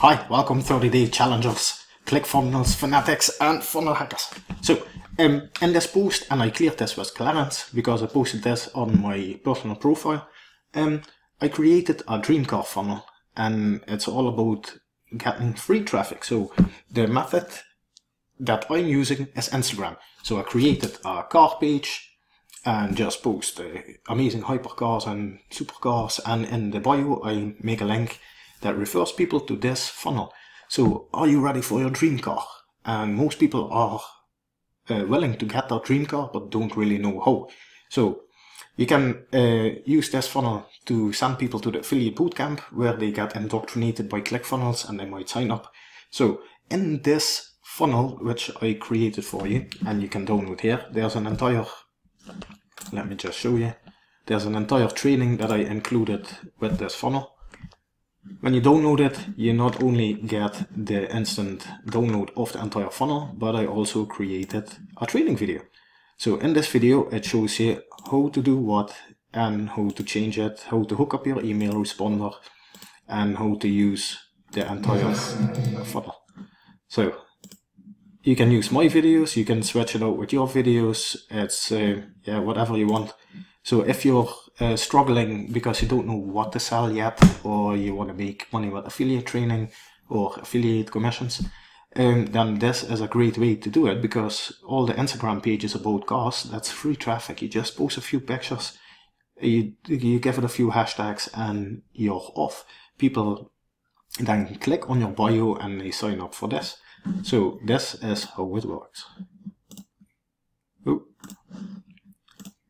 Hi, welcome 30 Day Challengers, ClickFunnels, Fanatics and Funnel Hackers. So, um, in this post, and I cleared this with Clarence because I posted this on my personal profile, um, I created a dream car funnel and it's all about getting free traffic. So the method that I'm using is Instagram. So I created a car page and just post uh, amazing hypercars and supercars and in the bio I make a link that refers people to this funnel. So are you ready for your dream car? And most people are uh, willing to get their dream car but don't really know how. So you can uh, use this funnel to send people to the affiliate bootcamp where they get indoctrinated by ClickFunnels and they might sign up. So in this funnel, which I created for you and you can download here, there's an entire, let me just show you, there's an entire training that I included with this funnel. When you download it, you not only get the instant download of the entire funnel, but I also created a training video. So in this video, it shows you how to do what and how to change it, how to hook up your email responder, and how to use the entire funnel. So you can use my videos, you can switch it out with your videos, it's uh, yeah whatever you want. So if you're uh, struggling because you don't know what to sell yet, or you want to make money with affiliate training or affiliate commissions, um, then this is a great way to do it because all the Instagram pages about cars, that's free traffic. You just post a few pictures, you, you give it a few hashtags and you're off. People then click on your bio and they sign up for this. So this is how it works.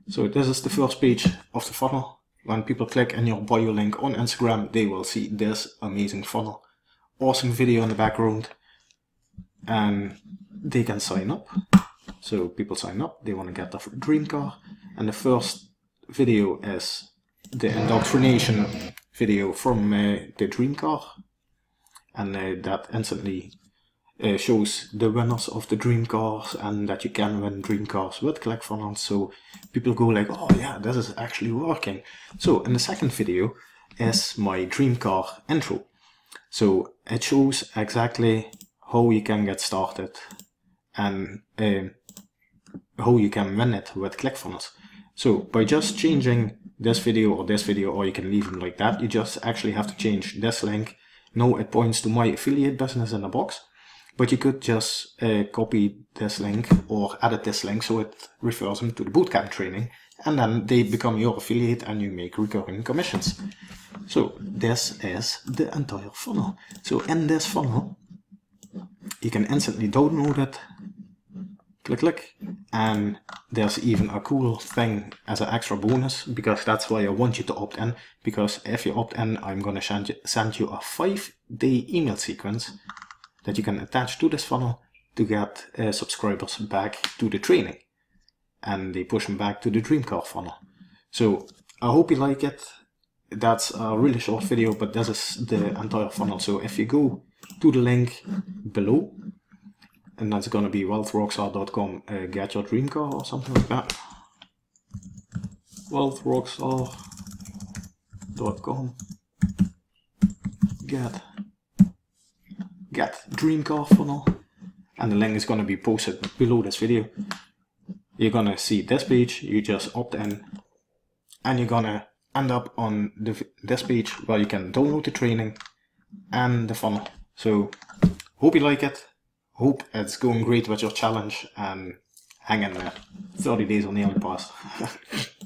So this is the first page of the funnel. When people click on your bio link on Instagram, they will see this amazing funnel. Awesome video in the background. And they can sign up. So people sign up, they want to get the dream car. And the first video is the indoctrination video from uh, the dream car. And uh, that instantly uh, shows the winners of the dream cars and that you can win dream cars with ClickFunnels. So people go like, oh yeah, this is actually working. So in the second video is my dream car intro. So it shows exactly how you can get started and uh, how you can win it with ClickFunnels. So by just changing this video or this video, or you can leave them like that, you just actually have to change this link. No, it points to my affiliate business in a box but you could just uh, copy this link or edit this link so it refers them to the bootcamp training and then they become your affiliate and you make recurring commissions. So this is the entire funnel. So in this funnel, you can instantly download it, click, click, and there's even a cool thing as an extra bonus because that's why I want you to opt in because if you opt in, I'm going to send you a five day email sequence that you can attach to this funnel to get uh, subscribers back to the training and they push them back to the dream car funnel. So I hope you like it. That's a really short video, but this is the entire funnel. So if you go to the link below, and that's going to be wealthrockstar.com, uh, get your dream car or something like that. wealthrockstar.com get get dream car funnel and the link is going to be posted below this video. You're going to see this page you just opt in and you're going to end up on the, this page where you can download the training and the funnel. So hope you like it. Hope it's going great with your challenge and hang in there. 30 days on the only pass